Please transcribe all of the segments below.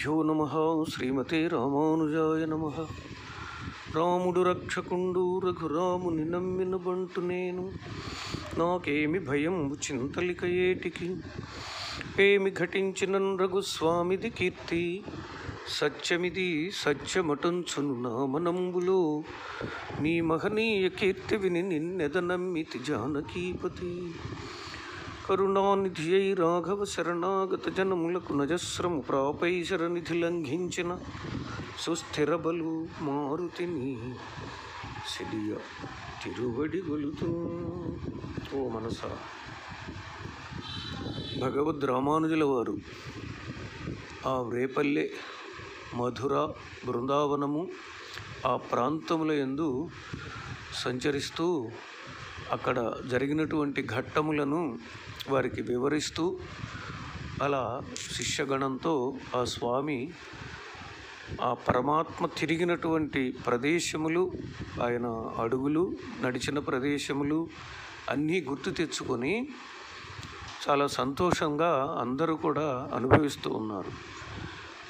శ్రీగురుభ్యో నమ శ్రీమతే రామానుజాయ నమ. రాముడు రక్షకుండు రఘురాముని నమ్మిన బంటు నేను. నాకేమి భయం చింతలిక ఏటికి? ఏమి ఘటించిన రఘుస్వామిది కీర్తి? సత్యమిది సత్యమటంచును నా మనంబులో. నీ మహనీయ కీర్తి విని నిన్నెద నమ్మితి జానకీపతి. కరుణానిధియై రాఘవ శరణాగత జనములకు నజస్రము ప్రాపై శరణిధి లంఘించిన సుస్థిర బలు మారుతిని సిడియ తిరువడి గొలుతూ. ఓ మనస. భగవద్ రామానుజుల వారు ఆ రేపల్లె మధుర బృందావనము ఆ ప్రాంతముల యందు సంచరిస్తూ అక్కడ జరిగినటువంటి ఘట్టములను వారికి వివరిస్తూ అలా శిష్యగణంతో ఆ స్వామి ఆ పరమాత్మ తిరిగినటువంటి ప్రదేశములు ఆయన అడుగులు నడిచిన ప్రదేశములు అన్నీ గుర్తు తెచ్చుకొని చాలా సంతోషంగా అందరూ కూడా అనుభవిస్తూ ఉన్నారు.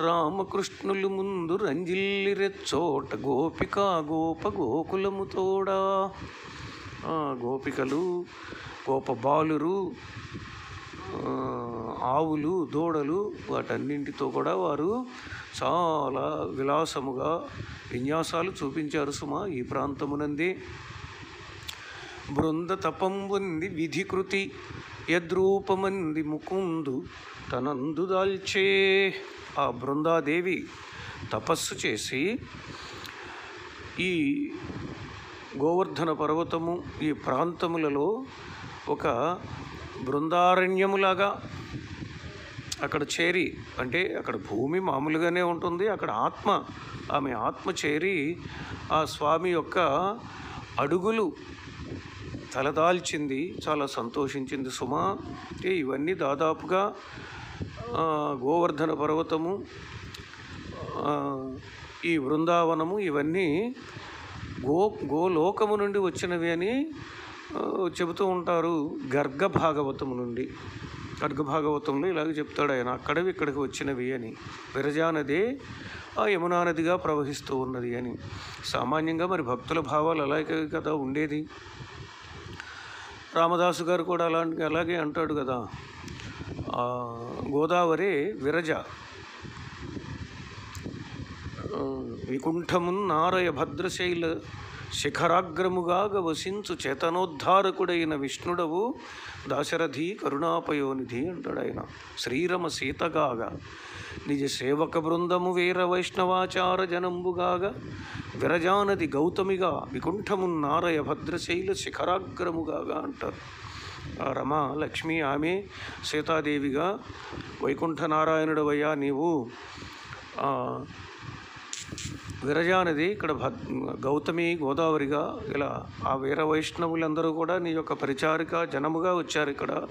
రామకృష్ణులు ముందు రంజిల్లి రెచ్చోట గోపిక గోప గోకులము తోడా. గోపికలు గోప బాలురు ఆవులు దూడలు వాటన్నింటితో కూడా వారు చాలా విలాసముగా విన్యాసాలు చూపించారు సుమా ఈ ప్రాంతమునంది. బృంద తపంబుంది విధికృతి యద్రూపమంది ముకుందు తనందు దాల్చే. ఆ బృందాదేవి తపస్సు చేసి ఈ గోవర్ధన పర్వతము ఈ ప్రాంతములలో ఒక బృందారణ్యములాగా అక్కడ చేరి అంటే అక్కడ భూమి మామూలుగానే ఉంటుంది అక్కడ ఆత్మ ఆమె ఆత్మ చేరి ఆ స్వామి యొక్క అడుగులు తలదాల్చింది చాలా సంతోషించింది. సుమా అంటే ఇవన్నీ దాదాపుగా గోవర్ధన పర్వతము ఈ బృందావనము ఇవన్నీ గో గోలోకము నుండి వచ్చినవి అని చెబుతూ ఉంటారు గర్గ భాగవతము నుండి. గర్గభాగవతంలో ఇలాగ చెప్తాడు ఆయన అక్కడవి ఇక్కడికి వచ్చినవి అని. విరజా నదే ఆ యమునా నదిగా ప్రవహిస్తూ ఉన్నది అని. సామాన్యంగా మరి భక్తుల భావాలు అలాగే కదా ఉండేది. రామదాసు గారు కూడా అలాంటి అలాగే అంటాడు కదా గోదావరి విరజ వికుంఠమున్ నారయ భద్రశైల శిఖరాగ్రముగాగ వసించు చేతనోద్ధారకుడైన విష్ణుడవు దాశరథి కరుణాపయోనిధి అంటాడు ఆయన శ్రీరమ సీతగాగా నిజ సేవక బృందము వీర వైష్ణవాచార జనంబుగాగా విరజానది గౌతమిగా వికుంఠమున్ నారయ భద్రశైల శిఖరాగ్రముగాగా అంటారు. ఆ రమ లక్ష్మి ఆమె సీతాదేవిగా వైకుంఠ నారాయణుడవయ్యా నీవు విరజానది ఇక్కడ భద్ గౌతమి గోదావరిగా ఇలా ఆ వీర వైష్ణవులందరూ కూడా నీ యొక్క పరిచారిక జనముగా వచ్చారు ఇక్కడ.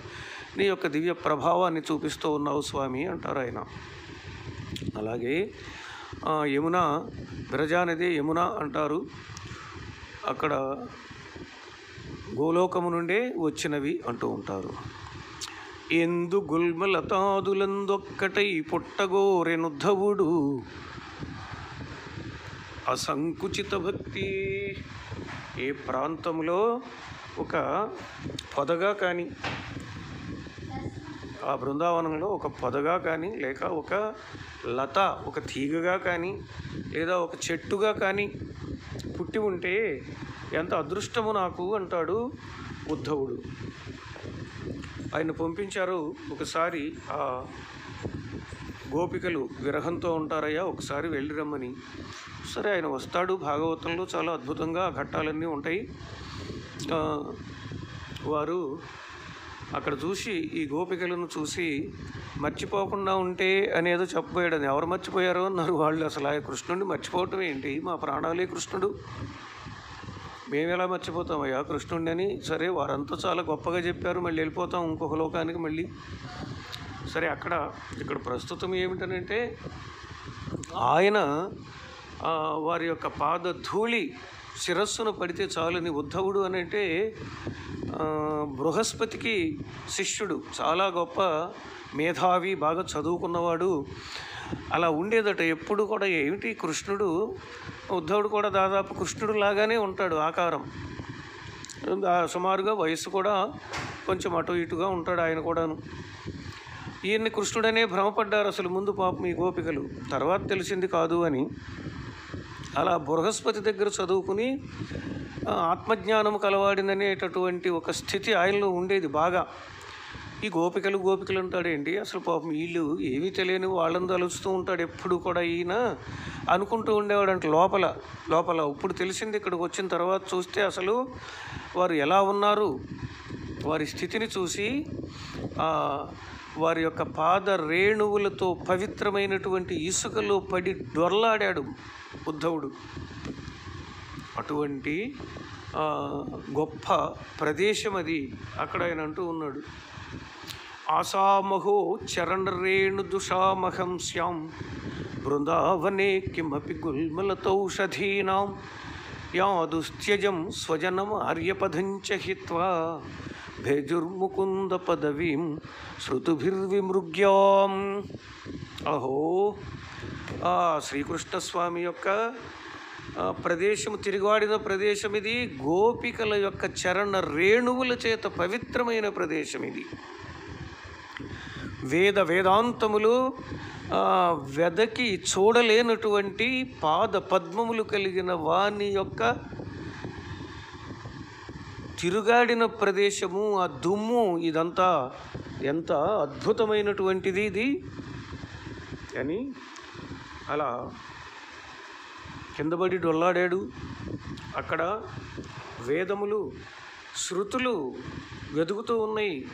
నీ యొక్క దివ్య ప్రభావాన్ని చూపిస్తూ ఉన్నావు స్వామి అంటారు ఆయన. అలాగే యమున విరజానది యమున అంటారు. అక్కడ గోలోకము నుండే వచ్చినవి అంటూ ఉంటారు. ఎందు గుల్మలతాదులందొక్కటై పుట్టగోరెనుద్ధవుడు. అసంకుచిత భక్తి. ఏ ప్రాంతంలో ఒక పొదగా కానీ ఆ బృందావనంలో ఒక పొదగా కానీ లేక ఒక లత ఒక తీగగా కానీ లేదా ఒక చెట్టుగా కానీ పుట్టి ఉంటే ఎంత అదృష్టము నాకు అంటాడు ఉద్ధవుడు. ఆయన పంపించారు ఒకసారి ఆ గోపికలు విరహంతో ఉంటారయ్యా ఒకసారి వెళ్ళి రమ్మని. సరే ఆయన వస్తాడు. భాగవతంలో చాలా అద్భుతంగా ఆ ఘట్టాలన్నీ ఉంటాయి. వారు అక్కడ చూసి ఈ గోపికలను చూసి మర్చిపోకుండా ఉంటే అనేదో చెప్పబోయాడు అని ఎవరు మర్చిపోయారో అన్నారు. వాళ్ళు అసలు ఆ కృష్ణుడిని మర్చిపోవటం ఏంటి? మా ప్రాణాలే కృష్ణుడు. మేము ఎలా మర్చిపోతామయ్యా కృష్ణుడిని అని. సరే వారంతా చాలా గొప్పగా చెప్పారు. మళ్ళీ వెళ్ళిపోతాం ఇంకొక లోకానికి మళ్ళీ. సరే అక్కడ ఇక్కడ ప్రస్తుతం ఏమిటనంటే ఆయన వారి యొక్క పాద ధూళి శిరస్సును పడితే చాలని ఉద్ధవుడు అని అంటే బృహస్పతికి శిష్యుడు చాలా గొప్ప మేధావి బాగా చదువుకున్నవాడు. అలా ఉండేదట. ఎప్పుడు కూడా ఏమిటి కృష్ణుడు? ఉద్ధవుడు కూడా దాదాపు కృష్ణుడు లాగానే ఉంటాడు ఆకారం. సుమారుగా వయసు కూడా కొంచెం అటు ఇటుగా ఉంటాడు ఆయన కూడాను. ఈయన్ని కృష్ణుడనే భ్రమపడ్డారు అసలు ముందు పాపం ఈ గోపికలు. తర్వాత తెలిసింది కాదు అని. అలా బృహస్పతి దగ్గర చదువుకుని ఆత్మజ్ఞానం కలవాడిననేటటువంటి ఒక స్థితి ఆయనలో ఉండేది బాగా. ఈ గోపికలు గోపికలు అంటాడేంటి? అసలు పాపం వీళ్ళు ఏమీ తెలియని వాళ్ళని తలుస్తూ ఉంటాడు ఎప్పుడు కూడా ఈయన అనుకుంటూ ఉండేవాడంట లోపల. లోపల ఇప్పుడు తెలిసింది ఇక్కడికి వచ్చిన తర్వాత చూస్తే అసలు వారు ఎలా ఉన్నారు? వారి స్థితిని చూసి వారి యొక్క పాద రేణువులతో పవిత్రమైనటువంటి ఇసుకలో పడి డొర్లాడాడు ఉద్ధవుడు. అటువంటి గొప్ప ప్రదేశం అది. అక్కడ ఆయన అంటూ ఉన్నాడు. ఆసామహో చరణరేణు దుషామహం శ్యాం బృందావనే కిమపి గుల్మలతౌషధీనాం యాదుస్త్యజం స్వజనం ఆర్యపదంచ హిత్వా. భేజుర్ముకుంద పదవీం శృతుభిర్విమృగ్యాం అహో ఆ శ్రీకృష్ణస్వామి యొక్క ప్రదేశము తిరిగాడిన ప్రదేశం ఇది గోపికల యొక్క చరణ రేణువుల చేత పవిత్రమైన ప్రదేశం ఇది వేద వేదాంతములు వెదకి చూడలేనటువంటి పాద పద్మములు కలిగిన వాని యొక్క తిరుగాడిన ప్రదేశము ఆ దుమ్ము ఇదంతా ఎంత అద్భుతమైనటువంటిది ఇది. అని అలా కిందబడి డొల్లాడాడు. అక్కడ వేదములు శృతులు వెదుగుతూ ఉన్నాయి.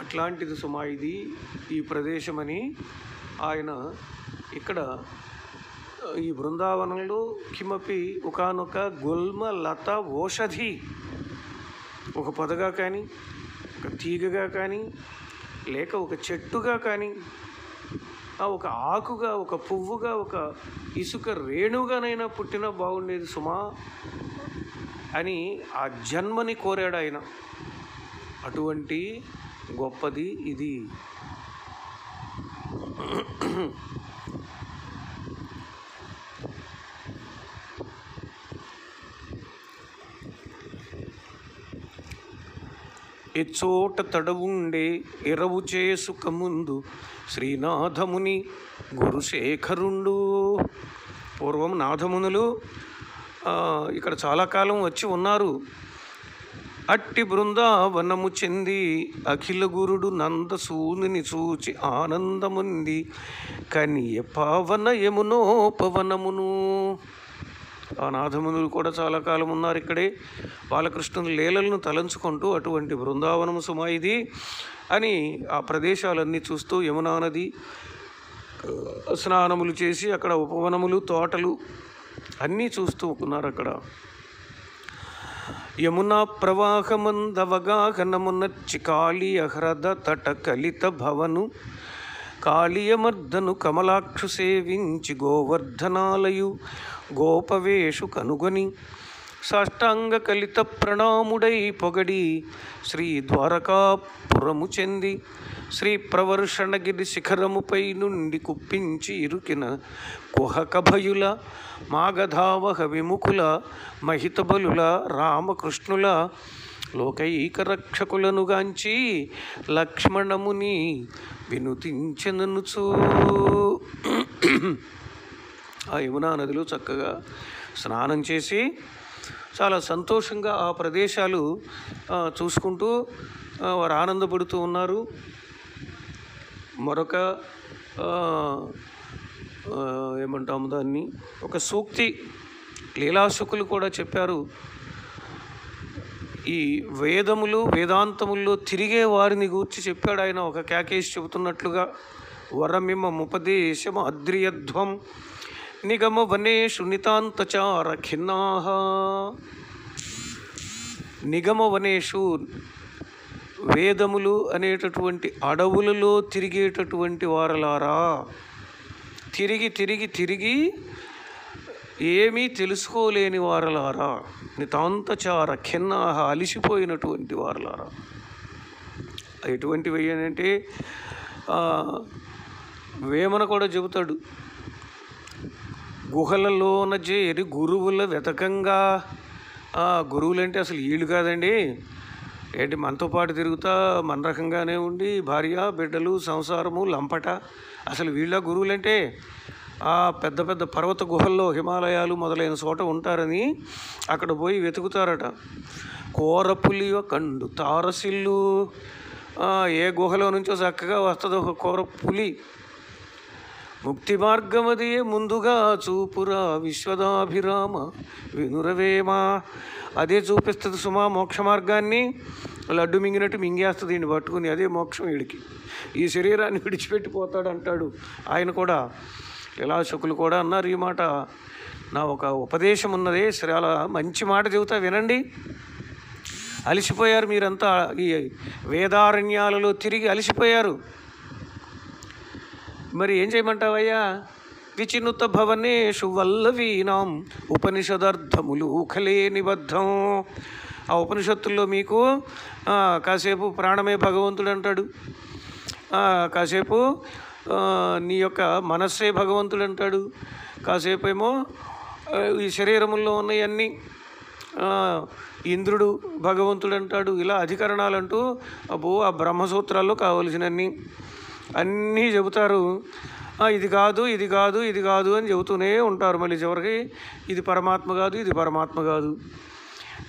అట్లాంటిది సుమా ఇది ఈ ప్రదేశమని ఆయన ఇక్కడ ఈ బృందావనంలో కిమపి ఒకనొక గుల్మ లత ఓషధి. ఒక పొదగా కానీ ఒక తీగగా కానీ లేక ఒక చెట్టుగా కానీ ఒక ఆకుగా ఒక పువ్వుగా ఒక ఇసుక రేణుగానైనా పుట్టినా బాగుండేది సుమా అని ఆ జన్మని కోరాడు ఆయన. అటువంటి గొప్పది ఇది. ఎచ్చోట తడవుండే ఎరవు చేసుక ముందు శ్రీనాథముని గురుశేఖరుండు. పూర్వం నాథమునులు ఇక్కడ చాలా కాలం వచ్చి ఉన్నారు. అట్టి బృందావనము చెంది అఖిల గురుడు నందసూనుని చూచి ఆనందముంది. కనియ పావన యమునోపవనమును పవనమును నాథమునులు కూడా చాలా కాలం ఉన్నారు ఇక్కడే. బాలకృష్ణుని లీలలను తలంచుకుంటూ అటువంటి బృందావనము సుమా ఇది అని ఆ ప్రదేశాలన్నీ చూస్తూ యమునా నది స్నానములు చేసి అక్కడ ఉపవనములు తోటలు అన్నీ చూస్తూ ఉన్నారు అక్కడ. యమునా ప్రవాహమందవగాహనమునచ్చి కాళీ అహ్రద తట కలిత భవను కాళీయమర్దను కమలాక్షు సేవించి గోవర్ధనాలయు గోపవేషు కనుగొని సాష్టాంగ కలిత ప్రణాముడై పొగడి శ్రీ ద్వారకాపురము చెంది శ్రీ ప్రవర్షణగిరి శిఖరముపై నుండి కుప్పించి ఇరుకిన కుహకభయుల మాగధావహ విముఖుల మహితబలుల రామకృష్ణుల లోకైక రక్షకులను గాంచి లక్ష్మణముని వినుతించననుచూ ఆ యమునా నదిలో చక్కగా స్నానం చేసి చాలా సంతోషంగా ఆ ప్రదేశాలు చూసుకుంటూ వారు ఆనందపడుతూ ఉన్నారు. మరొక ఏమంటాము దాన్ని? ఒక సూక్తి లీలాసుకులు కూడా చెప్పారు. ఈ వేదములు వేదాంతముల్లో తిరిగే వారిని గూర్చి చెప్పాడు ఆయన. ఒక క్యాకేష్ చెబుతున్నట్లుగా వరమిమముపదేశము అద్రియధ్వం నిగమ వనేషు నితాంతచార ఖిన్నాహ నిగమ వనేషు వేదములు అనేటటువంటి అడవులలో తిరిగేటటువంటి వారలారా. తిరిగి తిరిగి తిరిగి ఏమీ తెలుసుకోలేని వారలారా నితాంతచార ఖిన్నాహ అలిసిపోయినటువంటి వారలారా. ఎటువంటివి అంటే వేమన కూడా చెబుతాడు గుహలలోన చేరి గురువుల వెతకంగా. గురువులంటే అసలు వీళ్ళు కాదండి. ఏంటి మనతో పాటు తిరుగుతా మన రకంగానే ఉండి భార్య బిడ్డలు సంసారము లంపట. అసలు వీళ్ళ గురువులంటే ఆ పెద్ద పెద్ద పర్వత గుహల్లో హిమాలయాలు మొదలైన చోట ఉంటారని అక్కడ పోయి వెతుకుతారట. కోరపులి కండు తారసిల్లు ఏ గుహలో నుంచో చక్కగా వస్తుందో ఒక కోర పులి ముక్తి మార్గమదే ముందుగా చూపురా విశ్వదాభిరామ వినురవేమా. అదే చూపిస్తుంది సుమా మోక్ష మార్గాన్ని. లడ్డు మింగినట్టు మింగేస్తుంది దీన్ని పట్టుకుని అదే మోక్షం వీడికి. ఈ శరీరాన్ని విడిచిపెట్టిపోతాడు అంటాడు ఆయన కూడా ఇలా కూడా అన్నారు ఈ మాట. నా ఒక ఉపదేశం ఉన్నదే. చాలా మంచి మాట చెబుతా వినండి. అలసిపోయారు మీరంతా. ఈ వేదారణ్యాలలో తిరిగి అలసిపోయారు. మరి ఏం చేయమంటావయ్యా? విచినుత భవనేషు వల్లవీనాం ఉపనిషదార్థములు ఊఖలే నిబద్ధం. ఆ ఉపనిషత్తుల్లో మీకు కాసేపు ప్రాణమే భగవంతుడు అంటాడు. కాసేపు నీ యొక్క మనస్సే భగవంతుడు అంటాడు కాసేపు ఏమో ఈ శరీరముల్లో ఉన్నవన్నీ ఇంద్రుడు భగవంతుడు అంటాడు ఇలా అధికరణాలు అంటూ అబ్బో ఆ బ్రహ్మసూత్రాల్లో కావలసినన్ని అన్నీ చెబుతారు. ఇది కాదు ఇది కాదు ఇది కాదు అని చెబుతూనే ఉంటారు మళ్ళీ చివరికి. ఇది పరమాత్మ కాదు ఇది పరమాత్మ కాదు.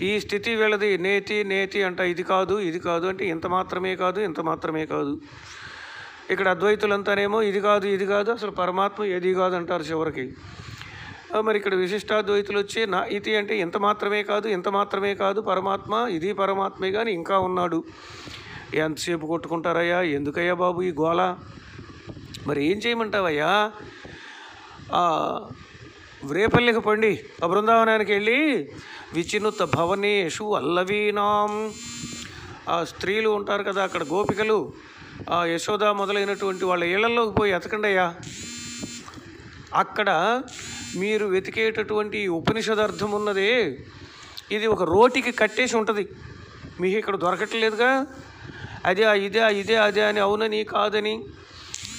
ఈ స్థితి వీళ్ళది నేతి నేతి అంట ఇది కాదు ఇది కాదు అంటే ఇంత మాత్రమే కాదు ఇంత మాత్రమే కాదు. ఇక్కడ అద్వైతులంతానేమో ఇది కాదు ఇది కాదు అసలు పరమాత్మ ఏది కాదు అంటారు చివరికి మరి ఇక్కడ విశిష్టాద్వైతులు వచ్చి నా ఇది అంటే ఇంత మాత్రమే కాదు ఇంత మాత్రమే కాదు పరమాత్మ ఇది పరమాత్మే కానీ ఇంకా ఉన్నాడు. ఎంతసేపు కొట్టుకుంటారయ్యా ఎందుకయ్యా బాబు ఈ గోల మరి ఏం చేయమంటావయ్యా? వ్రేపల్లికి పండి ఆ బృందావనానికి వెళ్ళి విచినుత భవనేషు అల్లవీనాం ఆ స్త్రీలు ఉంటారు కదా అక్కడ గోపికలు. యశోద మొదలైనటువంటి వాళ్ళ ఇళ్ళలోకి పోయి ఎతకండయ్యా. అక్కడ మీరు వెతికేటటువంటి ఉపనిషదార్థం ఉపనిషదర్థం ఉన్నదే ఇది ఒక రోటికి కట్టేసి ఉంటుంది. మీకు ఇక్కడ దొరకట్లేదుగా? అదే ఇదే ఇదే అదే అని అవునని కాదని.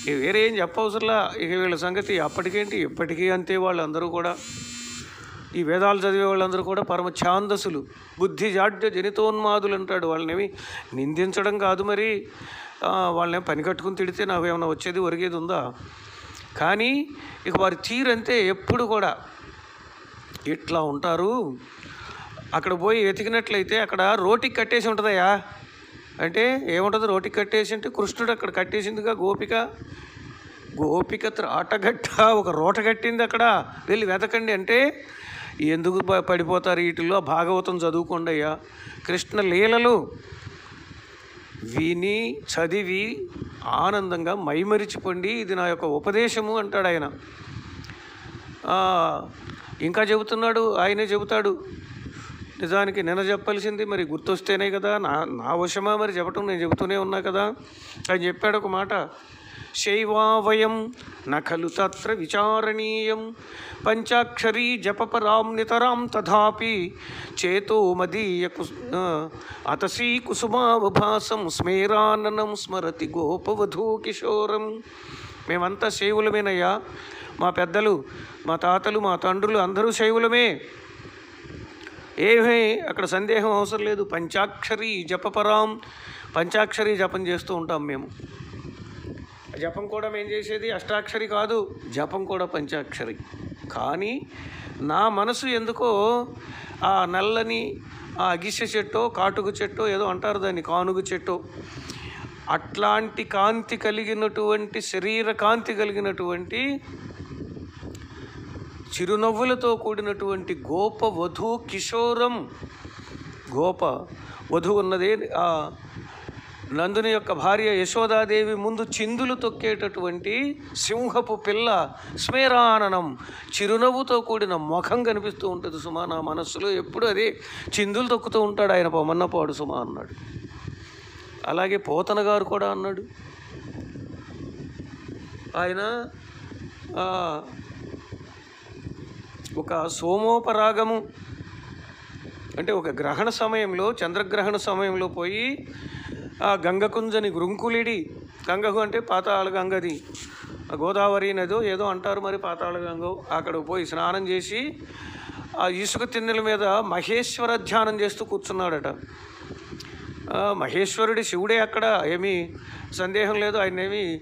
వేరేం వేరే ఏం ఇక వీళ్ళ సంగతి అప్పటికేంటి? ఇప్పటికీ అంతే వాళ్ళందరూ కూడా. ఈ వేదాలు చదివే వాళ్ళందరూ కూడా పరమ ఛాందసులు బుద్ధి జాడ్య జనితోన్మాదులు అంటాడు వాళ్ళనేమి నిందించడం కాదు మరి. వాళ్ళని పని కట్టుకుని తిడితే నాకు ఏమైనా వచ్చేది ఒరిగేది ఉందా? కానీ ఇక వారి తీరంతే ఎప్పుడు కూడా ఇట్లా ఉంటారు. అక్కడ పోయి వెతికినట్లయితే అక్కడ రోటికి కట్టేసి ఉంటుందయ్యా. అంటే ఏముంటుంది రోటికి కట్టేసి అంటే కృష్ణుడు అక్కడ కట్టేసిందిగా గోపిక. గోపిక త్రాటగట్ట ఒక రోట కట్టింది అక్కడ. వెళ్ళి వెతకండి అంటే ఎందుకు ప- పడిపోతారు వీటిల్లో? భాగవతం చదువుకోండి అయ్యా కృష్ణ లీలలు విని చదివి ఆనందంగా మైమరిచిపోండి ఇది నా యొక్క ఉపదేశము అంటాడు ఆయన. ఇంకా చెబుతున్నాడు ఆయనే చెబుతాడు. నిజానికి నిన్న చెప్పాల్సింది మరి గుర్తొస్తేనే కదా నా నా వశమా మరి చెప్పటం నేను చెబుతూనే ఉన్నా కదా ఆయన చెప్పాడు ఒక మాట. శైవావయం నఖలు తత్ర విచారణీయం. పంచాక్షరీ జపపరాం నితరాం తథాపి. చేతో మదీయ కుస్ అతసీ కుసుమావభాసం స్మేరాననం స్మరతి గోపవధూ కిశోరం మేమంతా శైవులమేనయ్యా. మా పెద్దలు మా తాతలు మా తండ్రులు అందరూ శైవులమే. ఏమీ అక్కడ సందేహం అవసరం లేదు. పంచాక్షరి జపపరాం పంచాక్షరి జపం చేస్తూ ఉంటాం మేము. జపం కూడా ఏం చేసేది అష్టాక్షరి కాదు. జపం కూడా పంచాక్షరి. కానీ నా మనసు ఎందుకో ఆ నల్లని ఆ అగిసె చెట్టో కాటుకు చెట్టో ఏదో అంటారు దాన్ని కానుగు చెట్టో. అట్లాంటి కాంతి కలిగినటువంటి శరీర కాంతి కలిగినటువంటి చిరునవ్వులతో కూడినటువంటి గోప వధు కిషోరం గోప వధువు ఉన్నదే ఆ నందుని యొక్క భార్య యశోదాదేవి ముందు చిందులు తొక్కేటటువంటి సింహపు పిల్ల స్మేరాననం చిరునవ్వుతో కూడిన ముఖం కనిపిస్తూ ఉంటుంది సుమా నా మనస్సులో ఎప్పుడు అదే చిందులు తొక్కుతూ ఉంటాడు ఆయన పొమన్నపాడు సుమా అన్నాడు. అలాగే పోతన గారు కూడా అన్నాడు. ఆయన ఒక సోమోపరాగము అంటే ఒక గ్రహణ సమయంలో చంద్రగ్రహణ సమయంలో పోయి ఆ గంగకుంజని గృంకులిడి గంగకు అంటే పాతాళ గంగది గోదావరి నదో ఏదో అంటారు మరి పాతాళ గంగ అక్కడ పోయి స్నానం చేసి ఆ ఇసుక తిన్నెల మీద మహేశ్వర ధ్యానం చేస్తూ కూర్చున్నాడట. మహేశ్వరుడి శివుడే అక్కడ. ఏమీ సందేహం లేదు. ఆయన ఏమీ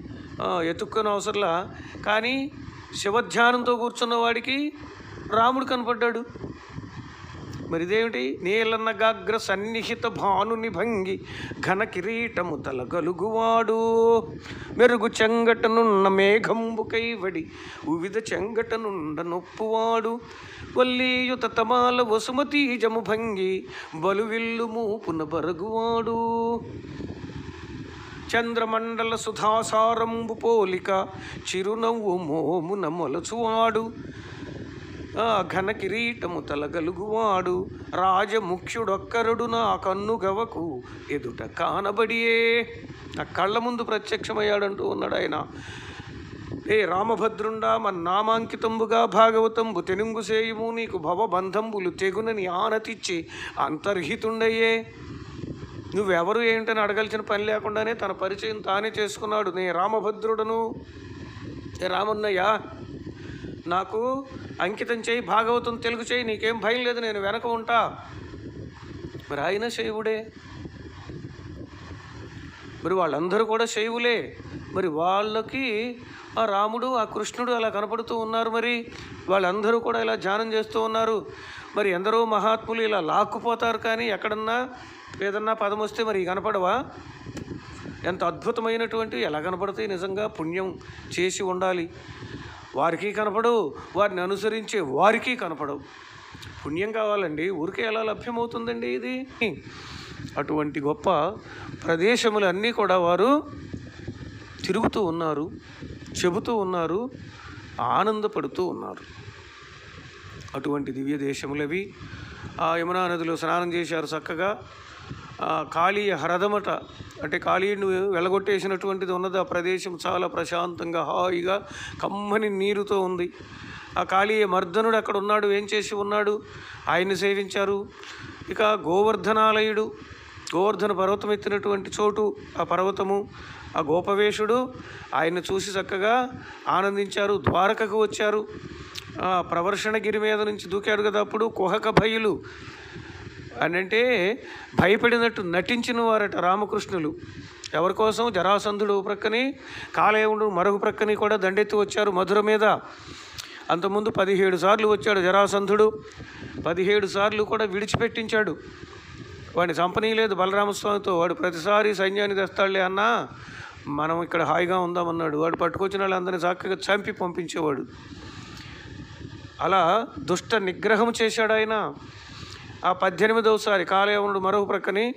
ఎత్తుక్కుని అవసరంలా. కానీ శివధ్యానంతో కూర్చున్న వాడికి రాముడు కనపడ్డాడు. మరి ఇదేమిటి నీలనగాగ్ర సన్నిహిత భానుని భంగి ఘన కిరీటము తలగలుగువాడు మెరుగు చెంగటనున్న మేఘంబు కైవడి ఉవిధ చెంగటనుండ నొప్పువాడు. వల్లీయుత తమాల వసుమతీజము భంగి బలువిల్లు మూపున బరుగువాడు. చంద్రమండల సుధాసారంబు పోలిక చిరునవ్వు మోమున మొలచువాడు. ఆ ఘన కిరీటము తలగలుగువాడు. రాజముఖ్యుడొక్కరుడు నా కన్ను గవకు. ఎదుట కానబడియే. నా కళ్ళ ముందు ప్రత్యక్షమయ్యాడంటూ ఉన్నాడు ఆయన ఏ రామభద్రుండా మన నామాంకితంబుగా భాగవతంబు తెనుంగు సేయుము నీకు భవబంధంబులు తెగునని ఆనతిచ్చి అంతర్హితుండయ్యే నువ్వెవరు ఏంటని అడగాల్సిన పని లేకుండానే తన పరిచయం తానే చేసుకున్నాడు నే రామభద్రుడను. ఏ రామన్నయ్య నాకు అంకితం చేయి భాగవతం తెలుగు చేయి నీకేం భయం లేదు నేను వెనక ఉంటా. మరి ఆయన శైవుడే. మరి వాళ్ళందరూ కూడా శైవులే. మరి వాళ్ళకి ఆ రాముడు ఆ కృష్ణుడు అలా కనపడుతూ ఉన్నారు మరి. వాళ్ళందరూ కూడా ఇలా ధ్యానం చేస్తూ ఉన్నారు. మరి ఎందరో మహాత్ములు ఇలా లాక్కుపోతారు కానీ ఎక్కడన్నా ఏదన్నా పదం వస్తే మరి కనపడవా? ఎంత అద్భుతమైనటువంటి ఎలా కనపడతాయి నిజంగా పుణ్యం చేసి ఉండాలి. వారికి కనపడవు వారిని అనుసరించే వారికి కనపడవు. పుణ్యం కావాలండి ఊరికే ఎలా లభ్యమవుతుందండి ఇది? అటువంటి గొప్ప ప్రదేశములన్నీ కూడా వారు తిరుగుతూ ఉన్నారు చెబుతూ ఉన్నారు ఆనందపడుతూ ఉన్నారు. అటువంటి దివ్య దేశములవి ఆ యమునా నదిలో స్నానం చేశారు చక్కగా. ఖాళీ కాళీయ హరదమట అంటే ఖాళీని వెలగొట్టేసినటువంటిది ఉన్నది. ఆ ప్రదేశం చాలా ప్రశాంతంగా హాయిగా కమ్మని నీరుతో ఉంది. ఆ కాళీయ మర్దనుడు అక్కడ ఉన్నాడు. ఏం చేసి ఉన్నాడు? ఆయన్ని సేవించారు. ఇక గోవర్ధనాలయుడు గోవర్ధన పర్వతం ఎత్తినటువంటి చోటు ఆ పర్వతము ఆ గోపవేషుడు ఆయన్ని చూసి చక్కగా ఆనందించారు. ద్వారకకు వచ్చారు. ప్రవర్షణగిరి మీద నుంచి దూకాడు కదా అప్పుడు. కుహక భయులు. అని అంటే భయపడినట్టు నటించిన వారట రామకృష్ణులు. ఎవరి కోసం? జరాసంధుడు ప్రక్కని కాలేవుడు మరొక ప్రక్కని కూడా దండెత్తి వచ్చారు మధుర మీద. అంతకుముందు పదిహేడు సార్లు వచ్చాడు జరాసంధుడు. పదిహేడు సార్లు కూడా విడిచిపెట్టించాడు. వాడిని చంపనీయలేదు బలరామస్వామితో. వాడు ప్రతిసారి సైన్యాన్ని తెస్తాడులే అన్నా. మనం ఇక్కడ హాయిగా ఉందామన్నాడు. వాడు పట్టుకొచ్చిన వాళ్ళందరినీ చక్కగా చంపి పంపించేవాడు. అలా దుష్ట నిగ్రహం చేశాడు ఆయన. ఆ పద్దెనిమిదవసారి కాలయవనుడు మరో ప్రక్కనే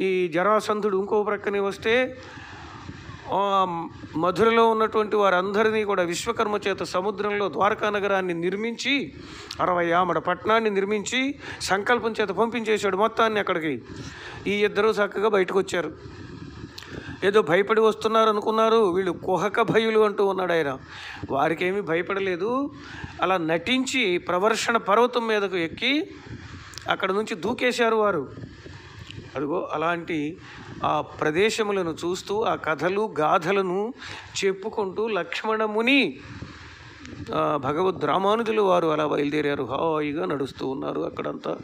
ఈ జరాసంధుడు ఇంకో ప్రక్కని వస్తే మధురలో ఉన్నటువంటి వారందరినీ కూడా విశ్వకర్మ చేత సముద్రంలో ద్వారకా నగరాన్ని నిర్మించి అరవై ఆమడ పట్టణాన్ని నిర్మించి సంకల్పం చేత పంపించేశాడు. మొత్తాన్ని అక్కడికి ఈ ఇద్దరు చక్కగా బయటకు వచ్చారు ఏదో భయపడి వస్తున్నారు అనుకున్నారు వీళ్ళు కుహక భయులు అంటూ ఉన్నాడు ఆయన. వారికేమీ భయపడలేదు. అలా నటించి ప్రవర్షణ పర్వతం మీదకు ఎక్కి అక్కడ నుంచి దూకేశారు వారు. అదిగో అలాంటి ఆ ప్రదేశములను చూస్తూ ఆ కథలు గాథలను చెప్పుకుంటూ లక్ష్మణముని భగవద్ రామానుజులు వారు అలా బయలుదేరారు. హాయిగా నడుస్తూ ఉన్నారు. అక్కడంతా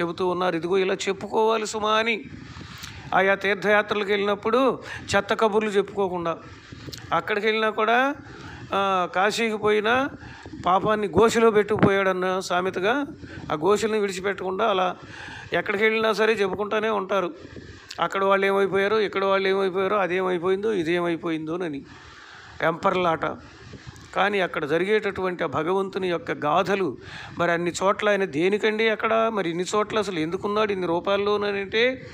చెబుతూ ఉన్నారు. ఇదిగో ఇలా చెప్పుకోవాలి సుమా అని. ఆయా తీర్థయాత్రలకు వెళ్ళినప్పుడు చెత్త కబుర్లు చెప్పుకోకుండా అక్కడికి వెళ్ళినా కూడా కాశీకి పోయినా పాపాన్ని గోషిలో పెట్టుకుపోయాడన్న సామెతగా ఆ గోషుల్ని విడిచిపెట్టకుండా అలా ఎక్కడికి వెళ్ళినా సరే చెప్పుకుంటూనే ఉంటారు. అక్కడ వాళ్ళు ఏమైపోయారో ఇక్కడ వాళ్ళు ఏమైపోయారో అదేమైపోయిందో ఇదేమైపోయిందోనని. ఎంపర్లాట. కానీ అక్కడ జరిగేటటువంటి ఆ భగవంతుని యొక్క గాథలు మరి అన్ని చోట్ల ఆయన దేనికండి అక్కడ? మరి ఇన్ని చోట్ల అసలు ఎందుకున్నాడు ఇన్ని రూపాల్లోనంటే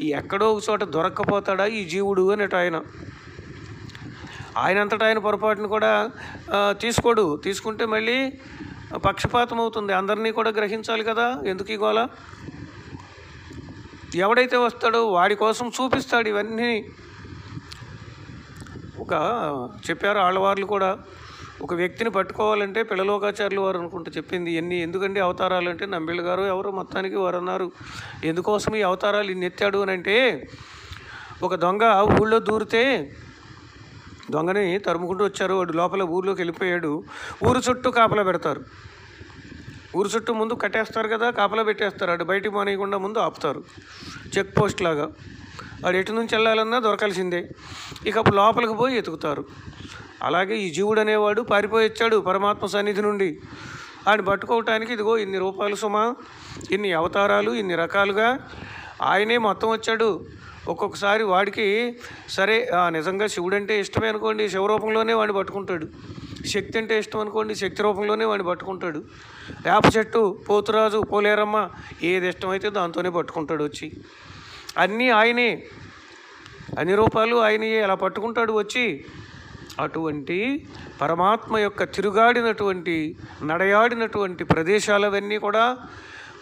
ఎక్కడో ఒక చోట దొరక్కపోతాడా ఈ జీవుడు అనేట ఆయన. ఆయన అంతటా ఆయన పొరపాటును కూడా తీసుకోడు. తీసుకుంటే మళ్ళీ పక్షపాతం అవుతుంది అందరినీ కూడా గ్రహించాలి కదా. ఎందుకు ఈ గోల? ఎవడైతే వస్తాడో వాడి కోసం చూపిస్తాడు ఇవన్నీ. ఒక చెప్పారు ఆళ్ళవార్లు కూడా ఒక వ్యక్తిని పట్టుకోవాలంటే పిల్లలోకాచార్యులు వారు అనుకుంటే చెప్పింది. ఎన్ని ఎందుకండి అవతారాలు అంటే నంబిళ్ళ గారు ఎవరు మొత్తానికి వారు అన్నారు. ఎందుకోసం ఈ అవతారాలు ఇన్ని ఎత్తాడు అని అంటే ఒక దొంగ ఊళ్ళో దూరితే దొంగని తరుముకుంటూ వచ్చారు. వాడు లోపల ఊర్లోకి వెళ్ళిపోయాడు. ఊరు చుట్టూ కాపలా పెడతారు. ఊరు చుట్టూ ముందు కట్టేస్తారు కదా కాపలా పెట్టేస్తారు. అటు బయటికి పోనీయకుండా ముందు ఆపుతారు. చెక్ పోస్ట్ లాగా. వాడు ఎటు నుంచి వెళ్ళాలన్నా దొరకాల్సిందే. ఇక అప్పుడు లోపలికి పోయి ఎతుకుతారు. అలాగే ఈ జీవుడు అనేవాడు పారిపోయి వచ్చాడు పరమాత్మ సన్నిధి నుండి. ఆయన పట్టుకోవటానికి ఇదిగో ఇన్ని రూపాయలు సుమా ఇన్ని అవతారాలు ఇన్ని రకాలుగా ఆయనే మొత్తం వచ్చాడు. ఒక్కొక్కసారి వాడికి సరే ఆ, నిజంగా శివుడు అంటే ఇష్టమే అనుకోండి శివరూపంలోనే వాడిని పట్టుకుంటాడు. శక్తి అంటే ఇష్టం అనుకోండి శక్తి రూపంలోనే వాడిని పట్టుకుంటాడు. వేప చెట్టు పోతురాజు పోలేరమ్మ ఏది ఇష్టమైతే దాంతోనే పట్టుకుంటాడు వచ్చి. అన్నీ ఆయనే. అన్ని రూపాలు ఆయనయే. అలా పట్టుకుంటాడు వచ్చి. అటువంటి పరమాత్మ యొక్క తిరుగాడినటువంటి నడయాడినటువంటి ప్రదేశాలవన్నీ కూడా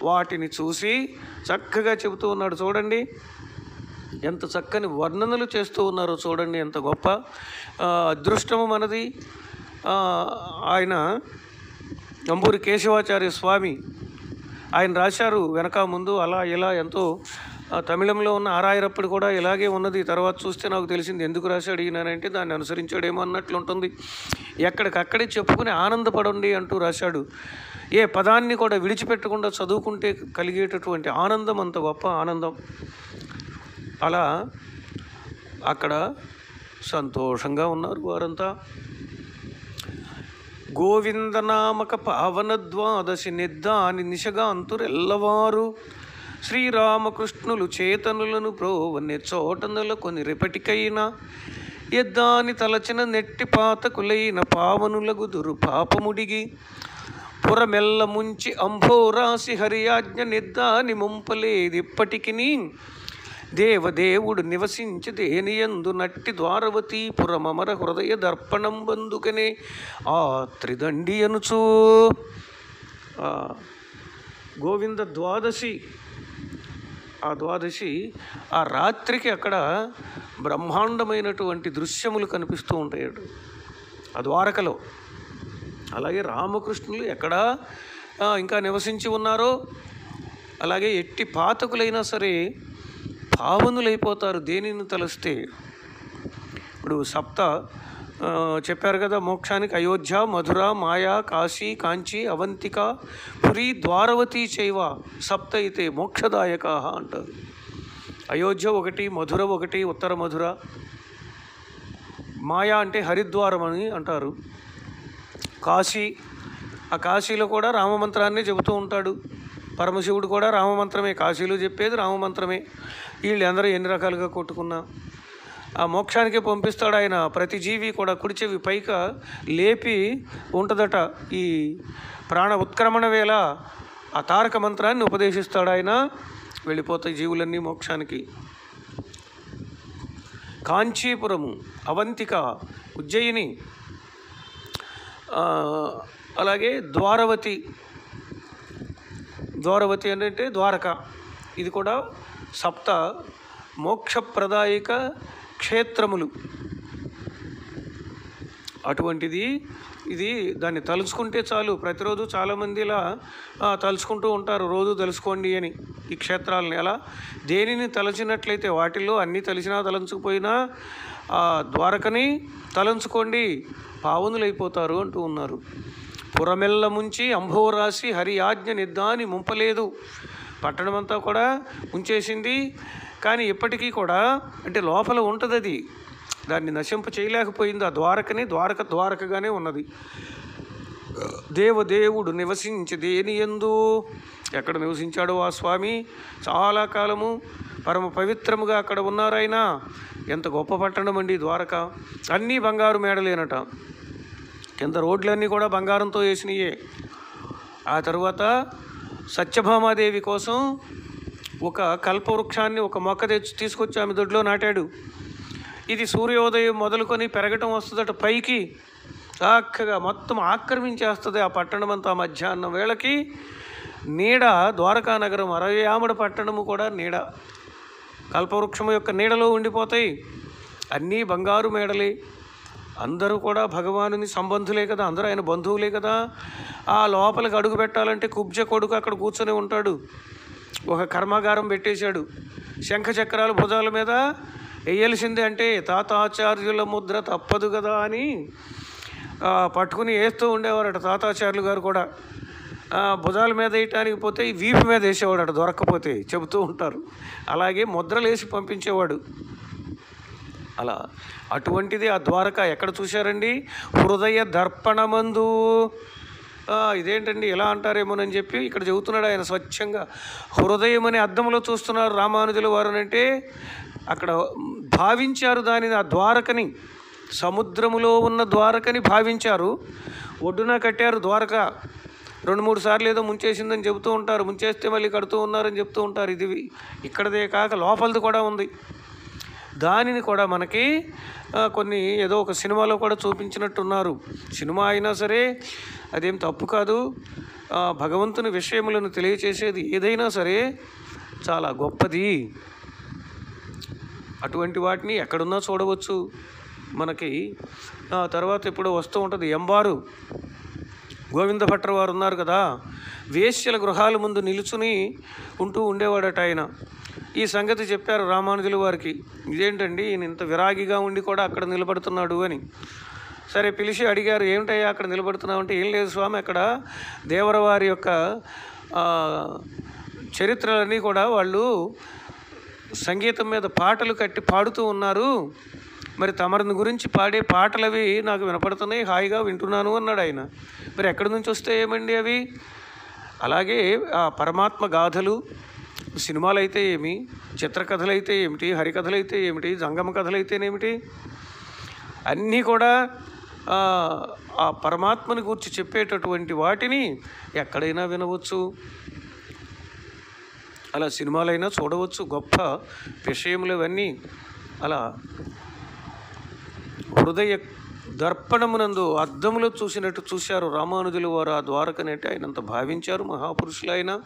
వాటిని చూసి చక్కగా చెబుతూ ఉన్నాడు. చూడండి. ఎంత చక్కని వర్ణనలు చేస్తూ ఉన్నారో చూడండి ఎంత గొప్ప అదృష్టము మనది. ఆయన నంబూరి కేశవాచార్య స్వామి ఆయన రాశారు వెనక ముందు అలా ఇలా ఎంతో తమిళంలో ఉన్న ఆరాయరప్పుడు కూడా ఇలాగే ఉన్నది. తర్వాత చూస్తే నాకు తెలిసింది ఎందుకు రాశాడు ఈయనంటే దాన్ని అనుసరించాడేమో అన్నట్లు ఉంటుంది. ఎక్కడికక్కడే చెప్పుకుని ఆనందపడండి అంటూ రాశాడు. ఏ పదాన్ని కూడా విడిచిపెట్టకుండా చదువుకుంటే కలిగేటటువంటి ఆనందం అంత గొప్ప ఆనందం. అలా అక్కడ సంతోషంగా ఉన్నారు వారంతా. గోవిందనామక పావన ద్వాదశి నిద్దాని నిశగా అంతురెల్లవారు. శ్రీరామకృష్ణులు చేతనులను ప్రోవనే చోటనుల కొని రేపటికైనా ఎద్దాని తలచిన నెట్టి పాతకులైన పావనులగుదురు పాపముడిగి. పురమెల్ల ముంచి అంభోరాసి హరియాజ్ఞ నిద్దాని ముంపలేదిప్పటికిని. దేవదేవుడు నివసించి దేనియందు నట్టి ద్వారవతి పురమమర హృదయ దర్పణం బందుకనే ఆ త్రిదండి అనుచు. గోవింద ద్వాదశి ఆ ద్వాదశి ఆ రాత్రికి అక్కడ బ్రహ్మాండమైనటువంటి దృశ్యములు కనిపిస్తూ ఉంటాయి ఆ ద్వారకలో. అలాగే రామకృష్ణులు ఎక్కడ ఇంకా నివసించి ఉన్నారో అలాగే ఎట్టి పాతకులైనా సరే పావనులైపోతారు దేనిని తలస్తే? ఇప్పుడు సప్త చెప్పారు కదా మోక్షానికి అయోధ్య మధుర మాయా కాశీ కాంచి అవంతిక పురి ద్వారవతి చైవ సప్త అయితే మోక్షదాయక అంటారు. అయోధ్య ఒకటి మధుర ఒకటి ఉత్తర మధుర. మాయా అంటే హరిద్వారం అని అంటారు. కాశీ ఆ కాశీలో కూడా రామమంత్రాన్ని చెబుతూ ఉంటాడు. పరమశివుడు కూడా రామమంత్రమే కాశీలో చెప్పేది రామమంత్రమే వీళ్ళందరూ ఎన్ని రకాలుగా కొట్టుకున్నా. ఆ మోక్షానికి పంపిస్తాడు ఆయన. ప్రతి జీవి కూడా కుడిచెవి పైక లేపి ఉంటుందట. ఈ ప్రాణ ఉత్క్రమణ వేళ ఆ తారక మంత్రాన్ని ఉపదేశిస్తాడు ఆయన. వెళ్ళిపోతాయి జీవులన్నీ మోక్షానికి. కాంచీపురము అవంతిక ఉజ్జయిని అలాగే ద్వారవతి ద్వారవతి అంటే ద్వారక. ఇది కూడా సప్త మోక్షప్రదాయక క్షేత్రములు. అటువంటిది ఇది దాన్ని తలుచుకుంటే చాలు. ప్రతిరోజు చాలామంది ఇలా తలుచుకుంటూ ఉంటారు. రోజు తలుచుకోండి అని ఈ క్షేత్రాలని. అలా దేనిని తలచినట్లయితే వాటిల్లో అన్నీ తలిచినా తలంచుకుపోయినా ఆ ద్వారకని తలంచుకోండి. పావనులైపోతారు అంటూ ఉన్నారు. పురమెల్ల ముంచి అంభోరాసి హరి ఆజ్ఞ నిద్దాని ముంపలేదు. పట్టణమంతా కూడా ఉంచేసింది కానీ ఇప్పటికీ కూడా అంటే లోపల ఉంటుంది అది దాన్ని నశింప చేయలేకపోయింది. ఆ ద్వారకని ద్వారక ద్వారకగానే ఉన్నది. దేవదేవుడు నివసించి దేని ఎందు? ఎక్కడ నివసించాడో ఆ స్వామి? చాలా కాలము పరమ పవిత్రముగా అక్కడ ఉన్నారైనా ఎంత గొప్ప పట్టణం అండి ద్వారక. అన్నీ బంగారు మేడలేనట. కింద రోడ్లన్నీ కూడా బంగారంతో వేసినయే. ఆ తర్వాత సత్యభామాదేవి కోసం ఒక కల్పవృక్షాన్ని ఒక మొక్క తెచ్చి తీసుకొచ్చి ఆమె దొడ్లో నాటాడు. ఇది సూర్యోదయం మొదలుకొని పెరగటం వస్తుందట పైకి. చక్కగా మొత్తం ఆక్రమించేస్తుంది ఆ పట్టణం అంతా మధ్యాహ్నం వేళకి. నీడ ద్వారకా నగరం అరవయామడ పట్టణము కూడా నీడ. కల్పవృక్షము యొక్క నీడలో ఉండిపోతాయి. అన్నీ బంగారు మేడలే. అందరూ కూడా భగవానుని సంబంధులే కదా అందరూ ఆయన బంధువులే కదా. ఆ లోపలికి అడుగు పెట్టాలంటే కుబ్జ కొడుకు అక్కడ కూర్చొని ఉంటాడు. ఒక కర్మాగారం పెట్టేశాడు. శంఖ చక్రాల భుజాల మీద వేయాల్సిందే అంటే తాతాచార్యుల ముద్ర తప్పదు కదా అని పట్టుకుని వేస్తూ ఉండేవారట తాతాచార్యులు గారు కూడా. భుజాల మీద వేయటానికి పోతే ఈ వీపు మీద వేసేవాడు అట దొరక్కపోతే చెబుతూ ఉంటారు. అలాగే ముద్రలు వేసి పంపించేవాడు. అలా. అటువంటిది ఆ ద్వారక ఎక్కడ చూశారండి? హృదయ దర్పణమందు. ఇదేంటండి? ఎలా అంటారేమోనని చెప్పి ఇక్కడ చెబుతున్నాడు ఆయన స్వచ్ఛంగా. హృదయం అనే అద్దంలో చూస్తున్నారు రామానుజుల వారు అంటే అక్కడ భావించారు దానిని ఆ ద్వారకని. సముద్రములో ఉన్న ద్వారకని భావించారు. ఒడ్డున కట్టారు ద్వారక. రెండు మూడు సార్లు ఏదో ముంచేసిందని చెబుతూ ఉంటారు. ముంచేస్తే మళ్ళీ కడుతూ ఉన్నారని చెప్తూ ఉంటారు. ఇది ఇక్కడదే కాక లోపలిది కూడా ఉంది. దానిని కూడా మనకి కొన్ని ఏదో ఒక సినిమాలో కూడా చూపించినట్టున్నారు. సినిమా అయినా సరే అదేం తప్పు కాదు. భగవంతుని విషయములను తెలియచేసేది ఏదైనా సరే చాలా గొప్పది. అటువంటి వాటిని ఎక్కడున్నా చూడవచ్చు. మనకి తర్వాత ఇప్పుడు వస్తూ ఉంటుంది ఎంబారు గోవింద భట్టర్ వారు ఉన్నారు కదా వేశ్యల గృహాల ముందు నిలుచుని ఉంటూ ఉండేవాడట ఆయన. ఈ సంగతి చెప్పారు రామానుజులు వారికి. ఇదేంటండి? ఈయన ఇంత విరాగిగా ఉండి కూడా అక్కడ నిలబడుతున్నాడు అని. సరే పిలిచి అడిగారు ఏమిటయ్యా అక్కడ నిలబడుతున్నావు? అంటే ఏం లేదు స్వామి అక్కడ దేవరవారి యొక్క చరిత్రలన్నీ కూడా వాళ్ళు సంగీతం మీద పాటలు కట్టి పాడుతూ ఉన్నారు. మరి తమరిని గురించి పాడే పాటలు అవి నాకు వినపడుతున్నాయి హాయిగా వింటున్నాను అన్నాడు ఆయన. మరి ఎక్కడి నుంచి వస్తే ఏమండి అవి? అలాగే ఆ పరమాత్మ గాథలు సినిమాలు అయితే ఏమి? చిత్రకథలు అయితే ఏమిటి? హరికథలు అయితే ఏమిటి? జంగమ కథలు అయితేనేమిటి అన్నీ కూడా ఆ, పరమాత్మని గురించి చెప్పేటటువంటి వాటిని ఎక్కడైనా వినవచ్చు. అలా సినిమాలైనా చూడవచ్చు. గొప్ప విషయములు ఇవన్నీ అలా హృదయ దర్పణమునందు అద్దములో చూసినట్టు చూశారు రామానుజుల వారు. ఆ ద్వారకనేటి ఆయనంత భావించారు. మహాపురుషులైన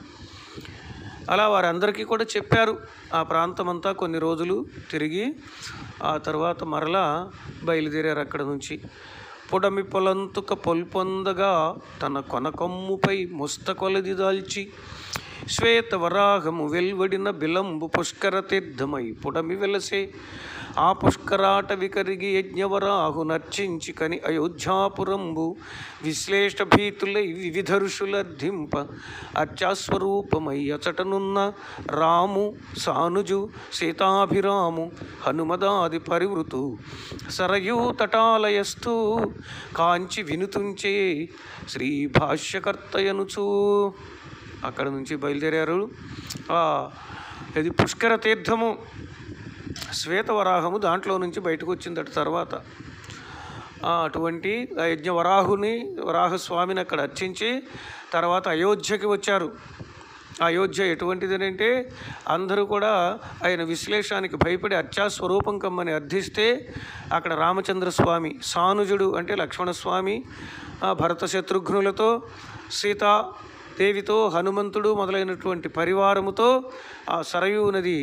అలా వారందరికీ కూడా చెప్పారు. ఆ ప్రాంతమంతా కొన్ని రోజులు తిరిగి ఆ తర్వాత మరలా బయలుదేరారు అక్కడ నుంచి. పొడమి పొలంతుక పొల్పొందగా తన కొనకొమ్ముపై ముస్త కొలది దాల్చి శ్వేత వరాహము వెల్వడిన బిలంబు పుష్కర తీర్థమై పుడమి వెలసే. ఆ పుష్కరాట వికరిగి యజ్ఞవరాహు నర్చించి కని అయోధ్యాపురంబు విశ్లేష భీతులై వివిధ ఋషులర్ధింప అర్చాస్వరూపమై అచటనున్న రాము సానుజు సీతాభిరాము హనుమదాది పరివృతు సరయూ తటాలయస్తూ కాంచి వినుతుంచే శ్రీ భాష్యకర్తయనుచూ. అక్కడ నుంచి బయలుదేరారు. ఇది పుష్కర తీర్థము. శ్వేతవరాహము దాంట్లో నుంచి బయటకు వచ్చిందట తర్వాత. అటువంటి యజ్ఞ వరాహుని వరాహస్వామిని అక్కడ అర్చించి తర్వాత అయోధ్యకి వచ్చారు. అయోధ్య ఎటువంటిది అంటే అందరూ కూడా ఆయన విశ్లేషానికి భయపడి అర్చాస్వరూపం కమ్మని అర్థిస్తే అక్కడ రామచంద్ర స్వామి సానుజుడు అంటే లక్ష్మణస్వామి భరత శత్రుఘ్నులతో సీత దేవితో హనుమంతుడు మొదలైనటువంటి పరివారముతో ఆ సరయూ నది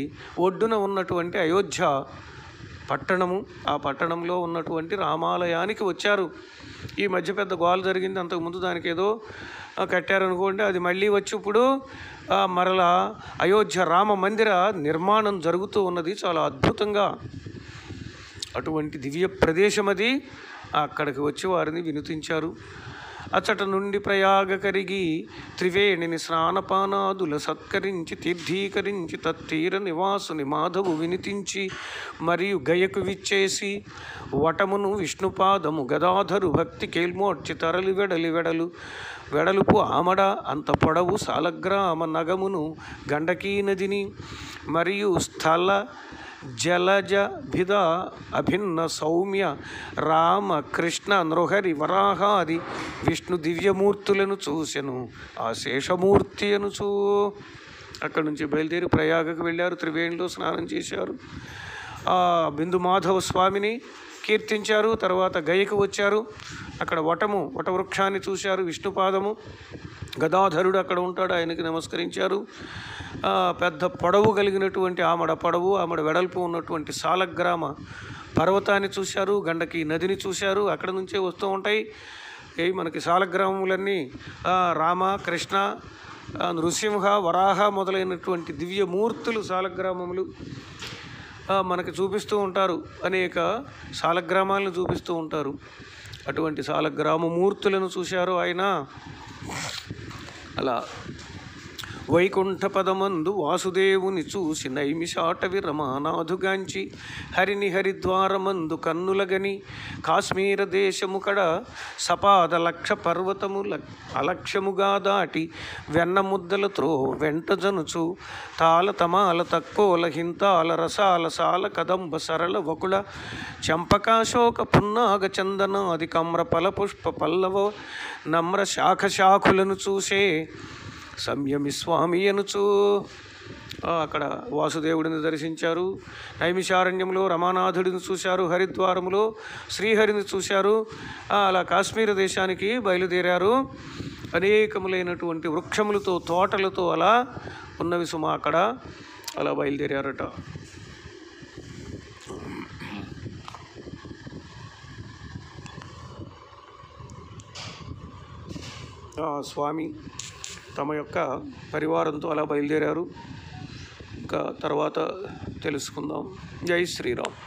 ఒడ్డున ఉన్నటువంటి అయోధ్య పట్టణము ఆ పట్టణంలో ఉన్నటువంటి రామాలయానికి వచ్చారు. ఈ మధ్య పెద్ద గోల జరిగింది. అంతకుముందు దానికి ఏదో కట్టారనుకోండి అది మళ్ళీ వచ్చి ఇప్పుడు మరలా అయోధ్య రామ మందిర నిర్మాణం జరుగుతూ ఉన్నది. చాలా అద్భుతంగా అటువంటి దివ్య ప్రదేశం అది అక్కడికి వచ్చి వారిని వినుతించారు. అచట నుండి ప్రయాగ కరిగి త్రివేణిని స్నానపానాదుల సత్కరించి తీర్థీకరించి తత్తీర నివాసుని మాధవు వినితించి మరియు గయకు విచ్చేసి వటమును విష్ణుపాదము గదాధరు భక్తి కేల్మోడ్చి తరలి వెడలి వెడలు వెడలుపు ఆమడ అంత పొడవు సాలగ్రామ నగమును గండకీ నదిని మరియు స్థల జలజ భిద అభిన్న సౌమ్య రామ కృష్ణ నృహరి వరాహాది విష్ణు దివ్యమూర్తులను చూసెను ఆ శేషమూర్తి అనుచూ అక్కడి నుంచి బయలుదేరి ప్రయాగకు వెళ్ళారు త్రివేణిలో స్నానం చేశారు. ఆ బిందు మాధవ స్వామిని కీర్తించారు తర్వాత గయకు వచ్చారు. అక్కడ వటము వటవృక్షాన్ని చూశారు విష్ణుపాదము. గదాధరుడు అక్కడ ఉంటాడు ఆయనకి నమస్కరించారు. పెద్ద పొడవు కలిగినటువంటి ఆమడ పొడవు ఆమడ వెడల్పు ఉన్నటువంటి సాలగ్రామ పర్వతాన్ని చూశారు గండకి నదిని చూశారు అక్కడ నుంచే వస్తూ ఉంటాయి. ఏ మనకి సాలగ్రామములన్నీ రామ కృష్ణ నృసింహ వరాహ మొదలైనటువంటి దివ్యమూర్తులు సాలగ్రామములు మనకి చూపిస్తూ ఉంటారు. అనేక సాలగ్రామాలను చూపిస్తూ ఉంటారు. అటువంటి సాలగ్రామ మూర్తులను చూశారు ఆయన. అలా వైకుంఠపదమందు వాసుదేవుని చూసి నైమిషాటవి రమానాథుగాంచి హరిని హరిద్వారమందు కన్నులగని కాశ్మీర దేశము కడ సపాద లక్ష పర్వతము లక్- అలక్ష్యముగా దాటి వెన్న ముద్దల త్రో వెంట జనుచు తాల తమాల తక్కువల హింతాల రసాల సాల కదంబ సరళ వకుళ చంపకాశోక పున్నాగ చందనాది కమ్ర ఫల పుష్ప పల్లవ నమ్ర శాఖ శాఖులను చూసే సంయమి స్వామి అనుచు అక్కడ వాసుదేవుడిని దర్శించారు. నైమిషారణ్యంలో రమానాథుడిని చూశారు. హరిద్వారములో శ్రీహరిని చూశారు. అలా కాశ్మీర దేశానికి బయలుదేరారు. అనేకములైనటువంటి వృక్షములతో తోటలతో అలా ఉన్నవి సుమా అక్కడ అలా బయలుదేరారట. స్వామి తమ యొక్క పరివారంతో అలా బయలుదేరారు. ఇంకా తర్వాత తెలుసుకుందాం. జై శ్రీరామ్.